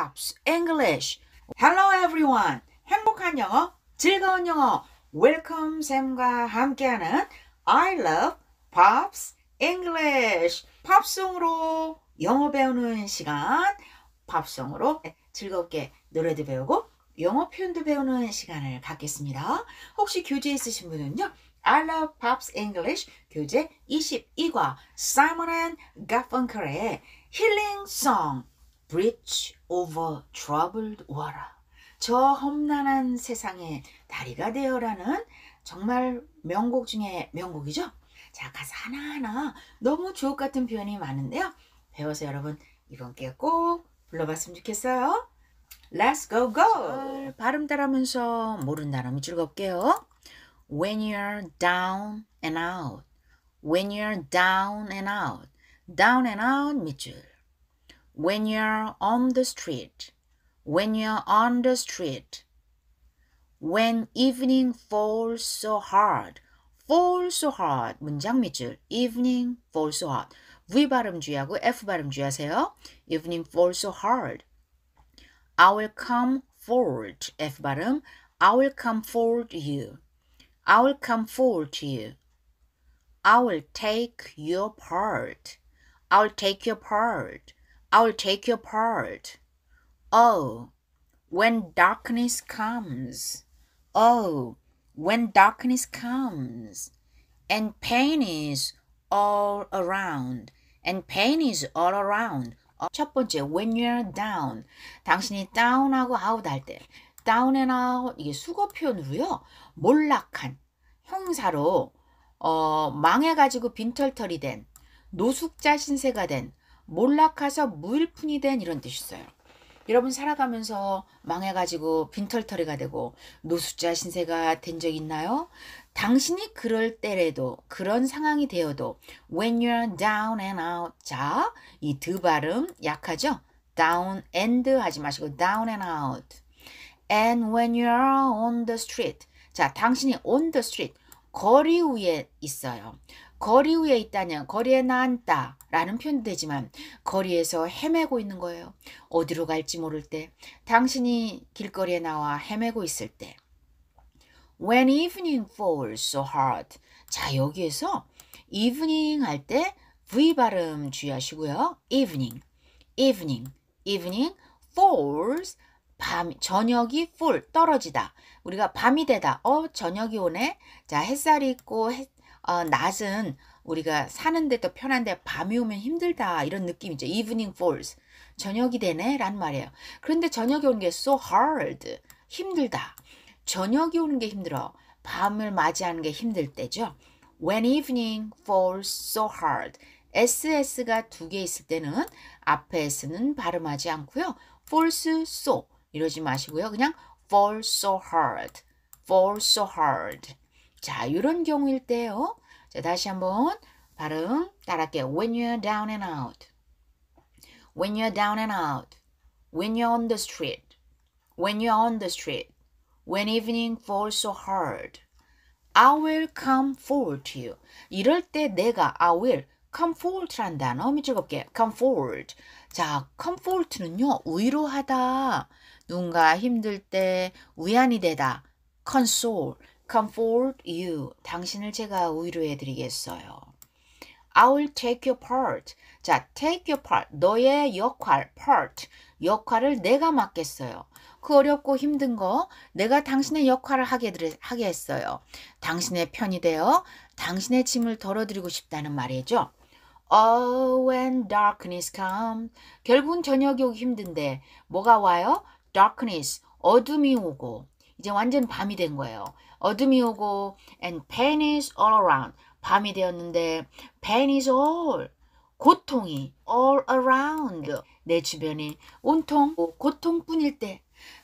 Pops English. Hello everyone. 행복한 영어, 즐거운 영어. 웰컴 쌤과 함께하는 I love Pops English. 팝송으로 영어 배우는 시간. 팝송으로 즐겁게 노래도 배우고 영어 표현도 배우는 시간을 갖겠습니다. 혹시 교재 있으신 분은요. I love Pops English 교재 22과 Simon and Garfunkel의 힐링 송 Bridge over Troubled Water 저 험난한 세상의 다리가 되어라는 정말 명곡 중에 명곡이죠. 자 가사 하나하나 너무 주옥 같은 표현이 많은데요. 배워서 여러분 이번 기회에 꼭 불러봤으면 좋겠어요. Let's go go! 발음 따라하면서 모르는 단어 밑줄 걷게요. When you're down and out. When you're down and out. Down and out 밑줄. When you're on the street. When you're on the street. When evening falls so hard. fall so hard. 문장 밑줄. evening fall so hard. V 발음 주의하고 F 발음 주의하세요. evening fall so hard. I will come forward. F 발음. I will come forward you. I will come forward you. I will take your part. I will take your part. I will take your part. Oh, when darkness comes. Oh, when darkness comes. And pain is all around. And pain is all around. 첫 번째, when you're down. 당신이 down하고 out 할 때. down and out 이게 수거 표현으로요. 몰락한 형사로 어, 망해가지고 빈털털이 된 노숙자 신세가 된 몰락해서 무일푼이 된 이런 뜻이 있어요. 여러분 살아가면서 망해가지고 빈털터리가 되고 노숙자 신세가 된 적 있나요? 당신이 그럴 때라도 그런 상황이 되어도 when you're down and out 자, 이 드 발음 약하죠? down and 하지 마시고 down and out and when you're on the street 자, 당신이 on the street 거리 위에 있어요. 거리 위에 있다냐, 거리에 나앉다 라는 표현도 되지만 거리에서 헤매고 있는 거예요. 어디로 갈지 모를 때, 당신이 길거리에 나와 헤매고 있을 때. When evening falls so hard. 자, 여기에서 evening 할 때 V 발음 주의하시고요. evening, evening, evening falls 밤 저녁이 fall 떨어지다. 우리가 밤이 되다. 어 저녁이 오네. 자 햇살이 있고 해, 어, 낮은 우리가 사는데 더 편한데 밤이 오면 힘들다 이런 느낌이죠. evening falls 저녁이 되네 라는 말이에요. 그런데 저녁이 오는 게 so hard 힘들다. 저녁이 오는 게 힘들어. 밤을 맞이하는 게 힘들 때죠. When evening falls so hard. SS가 두 개 있을 때는 앞에 S는 발음하지 않고요. falls so 이러지 마시고요. 그냥 fall so hard. fall so hard. 자, 이런 경우일 때요. 자, 다시 한번 발음 따라할게요. When you're down and out. When you're down and out. When you're on the street. When you're on the street. When evening falls so hard. I will come forward to you. 이럴 때 내가 I will come forward란 단어 밑줄 곱게 come forward. 자, come forward는요. 위로하다. 누군가 힘들 때 위안이 되다. console. Comfort you. 당신을 제가 위로해 드리겠어요. I will take your part. 자, take your part. 너의 역할, part. 역할을 내가 맡겠어요. 그 어렵고 힘든 거 내가 당신의 역할을 하게, 하게 했어요. 당신의 편이 되어 당신의 짐을 덜어드리고 싶다는 말이죠. Oh, when darkness comes. 결국은 저녁이 오기 힘든데 뭐가 와요? darkness, 어둠이 오고 이제 완전 밤이 된 거예요. 어둠이 오고 and pain is all around. 밤이 되었는데 pain is all. 고통이 all around. 내 주변이 온통 고통뿐일 때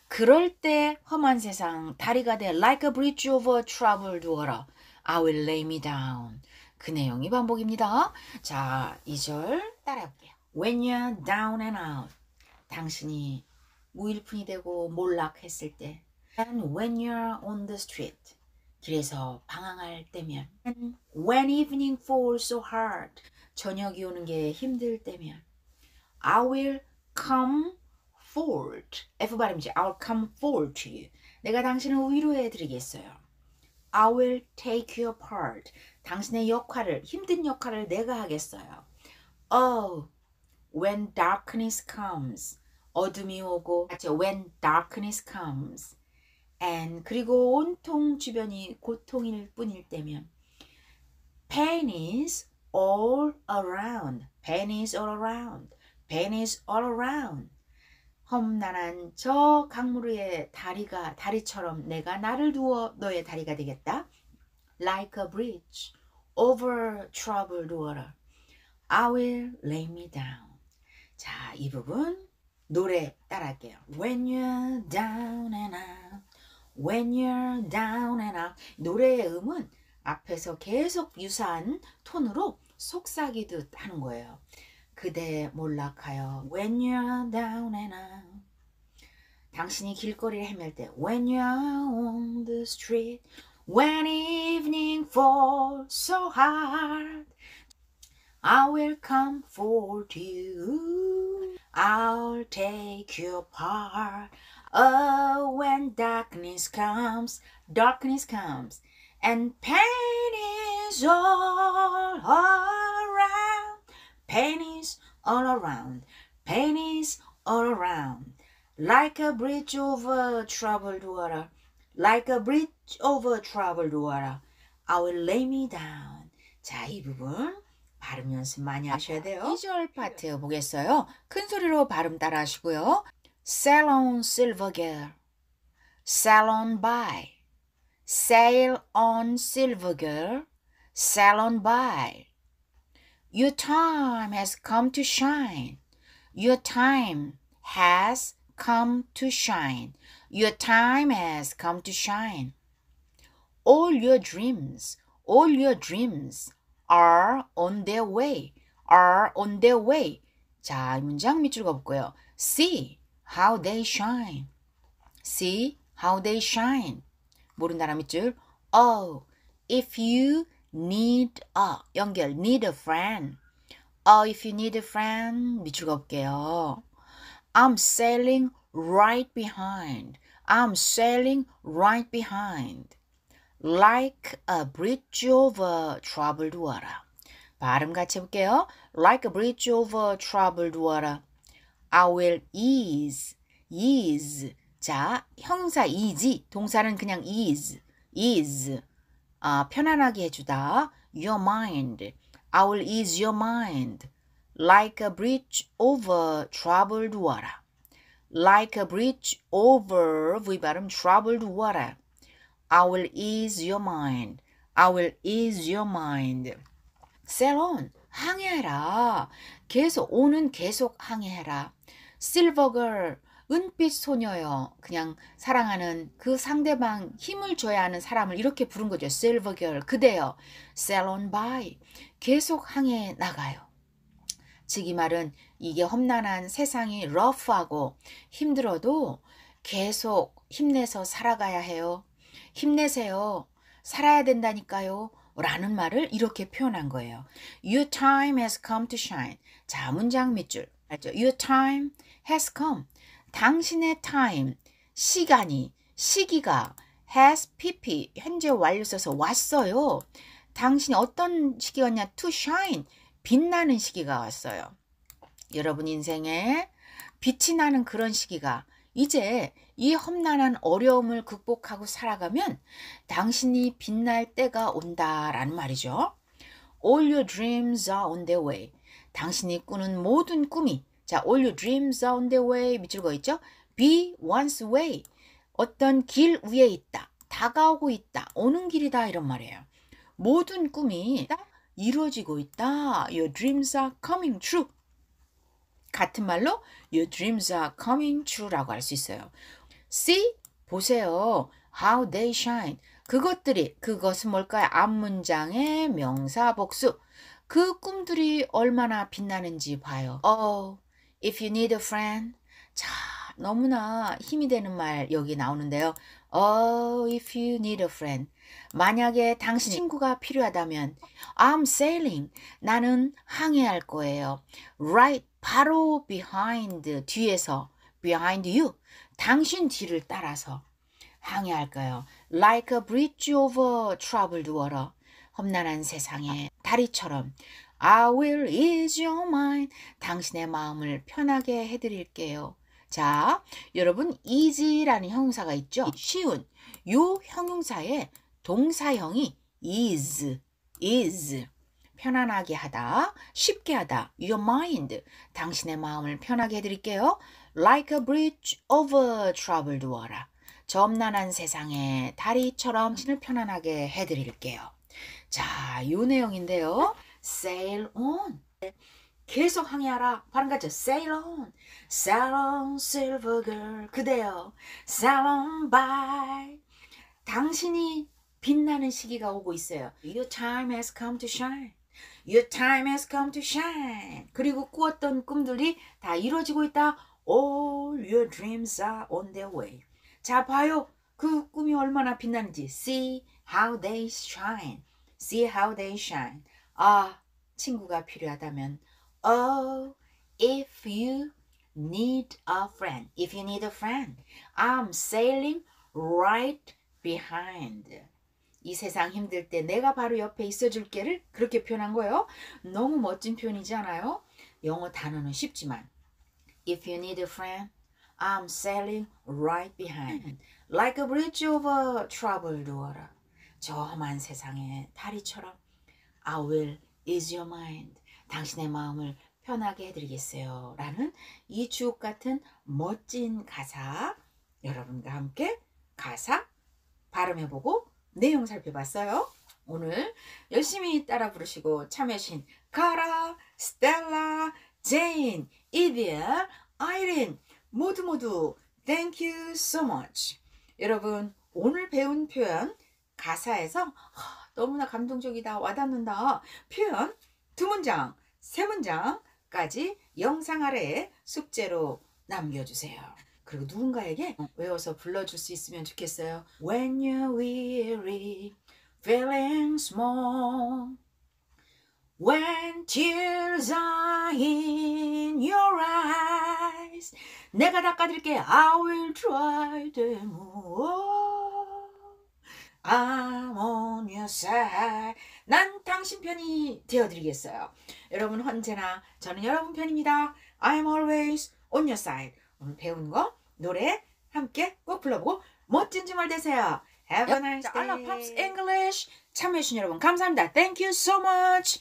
그럴 때 험한 세상 다리가 돼 like a bridge over troubled water. I will lay me down. 그 내용이 반복입니다. 자, 2절 따라해 볼게요. When you're down and out. 당신이 무일푼이 되고 몰락했을 때 and when you're on the street 길에서 방황할 때면 and when evening falls so hard 저녁이 오는 게 힘들 때면 I will come comfort. F 발음이지. I'll comfort you. 내가 당신을 위로해 드리겠어요. I will take your part. 당신의 역할을, 힘든 역할을 내가 하겠어요. Oh, when darkness comes. 어둠이 오고? When darkness comes. And 그리고 온통 주변이 고통일 뿐일 때면 pain is all around. pain is all around. pain is all around. 험난한 저 위에 다리가 다리처럼 내가 나를 두어 너의 다리가 되겠다. Like a bridge over troubled water. I will lay me down. 자, 이 부분 노래 따라할게요. When you're down and out. When you're down and out. 노래의 음은 앞에서 계속 유사한 톤으로 속삭이듯 하는 거예요. 그대 몰락하여 When you're down and out 당신이 길거리를 헤맬 때 When you're on the street When evening falls so hard I will comfort you I'll take your part Oh, when darkness comes, darkness comes, and pain is all around. Pain is all around. Pain is all around. Like a bridge over troubled water. Like a bridge over troubled water. I will lay me down. 자, 이 부분 발음 연습 많이 하셔야 돼요. 2절 파트 보겠어요. 큰 소리로 발음 따라 하시고요. Sail on silver girl. Sail on by. Sail on silver girl. Sail on by. Your time has come to shine. Your time has come to shine. Your time has come to shine. All your dreams, all your dreams are on their way. are on their way. 자, 이 문장 밑줄 그어볼게요. See how they shine. See how they shine. 모른다라 밑줄. Oh, if you need a 연결 need a friend. Oh, if you need a friend 밑줄 그어볼게요. I'm sailing right behind. I'm sailing right behind. Like a bridge over troubled water. 발음 같이 해볼게요. Like a bridge over troubled water. I will ease. ease. 자, 형사 easy. 동사는 그냥 ease. ease. 아, 편안하게 해주다. Your mind. I will ease your mind. Like a bridge over troubled water. Like a bridge over V 발음 troubled water. I will ease your mind. I will ease your mind. Sail on. 항해해라. 계속 오는 계속 항해해라. 실버걸 은빛 소녀요. 그냥 사랑하는 그 상대방 힘을 줘야 하는 사람을 이렇게 부른 거죠. 실버걸 그대요. Sail on. 계속 항해 나가요. 즉 이 말은 이게 험난한 세상이 러프하고 힘들어도 계속 힘내서 살아가야 해요. 힘내세요. 살아야 된다니까요. 라는 말을 이렇게 표현한 거예요. Your time has come to shine. 자, 문장 밑줄. 알죠? Your time has come. 당신의 time, 시간이, 시기가 has pp, 현재 완료 써서 왔어요. 당신이 어떤 시기였냐? to shine. 빛나는 시기가 왔어요. 여러분 인생에 빛이 나는 그런 시기가 이제 이 험난한 어려움을 극복하고 살아가면 당신이 빛날 때가 온다라는 말이죠. All your dreams are on their way. 당신이 꾸는 모든 꿈이 자, all your dreams are on their way 밑줄 거 있죠? be one's way. 어떤 길 위에 있다. 다가오고 있다. 오는 길이다 이런 말이에요. 모든 꿈이 이루어지고 있다. Your dreams are coming true. 같은 말로 your dreams are coming true라고 할 수 있어요. See 보세요. How they shine. 그것들이 그것은 뭘까요? 앞 문장의 명사 복수. 그 꿈들이 얼마나 빛나는지 봐요. Oh, if you need a friend. 자, 너무나 힘이 되는 말 여기 나오는데요. Oh, if you need a friend. 만약에 당신 친구가 필요하다면 I'm sailing. 나는 항해할 거예요. Right 바로 behind 뒤에서 behind you. 당신 뒤를 따라서 항해할까요? Like a bridge over troubled water. 험난한 세상의 다리처럼 I will ease your mind. 당신의 마음을 편하게 해드릴게요. 자, 여러분 easy라는 형용사가 있죠? 쉬운. 요 형용사의 동사형이 is, is. 편안하게 하다, 쉽게 하다. Your mind. 당신의 마음을 편하게 해드릴게요. Like a bridge over troubled water. 저 험난한 세상에 다리처럼 신을 편안하게 해드릴게요. 자, 요 내용인데요. Sail on. 계속 항해하라. 발음 같죠? Sail on. Sail on, silver girl. 그대여. Sail on by. 당신이 빛나는 시기가 오고 있어요. Your time has come to shine. Your time has come to shine. 그리고 꾸었던 꿈들이 다 이루어지고 있다. All your dreams are on their way. 자, 봐요. 그 꿈이 얼마나 빛나는지. See how they shine. See how they shine. 아, 친구가 필요하다면. Oh, if you need a friend. If you need a friend. I'm sailing right behind. 이 세상 힘들 때 내가 바로 옆에 있어 줄게를 그렇게 표현한 거예요. 너무 멋진 표현이지 않아요? 영어 단어는 쉽지만 If you need a friend, I'm sailing right behind Like a bridge over troubled water 저 험한 세상의 다리처럼 I will ease your mind 당신의 마음을 편하게 해드리겠어요 라는 이 주옥 같은 멋진 가사 여러분과 함께 가사 발음해보고 내용 살펴봤어요. 오늘 열심히 따라 부르시고 참여하신 카라, 스텔라, 제인, 이디엘, 아이린 모두 모두 thank you so much. 여러분 오늘 배운 표현 가사에서 하, 너무나 감동적이다 와닿는다 표현 두 문장, 세 문장까지 영상 아래에 숙제로 남겨주세요. 그리고 누군가에게 외워서 불러줄 수 있으면 좋겠어요. When you're weary, feeling small, when tears are in your eyes, 내가 닦아드릴게. I will dry them all. I'm on your side. 난 당신 편이 되어드리겠어요. 여러분 언제나 저는 여러분 편입니다. I'm always on your side. 오늘 배운 거 노래 함께 꼭 불러보고 멋진 주말 되세요. Have a nice day. Love Pops English. 참여해주신 여러분 감사합니다. Thank you so much.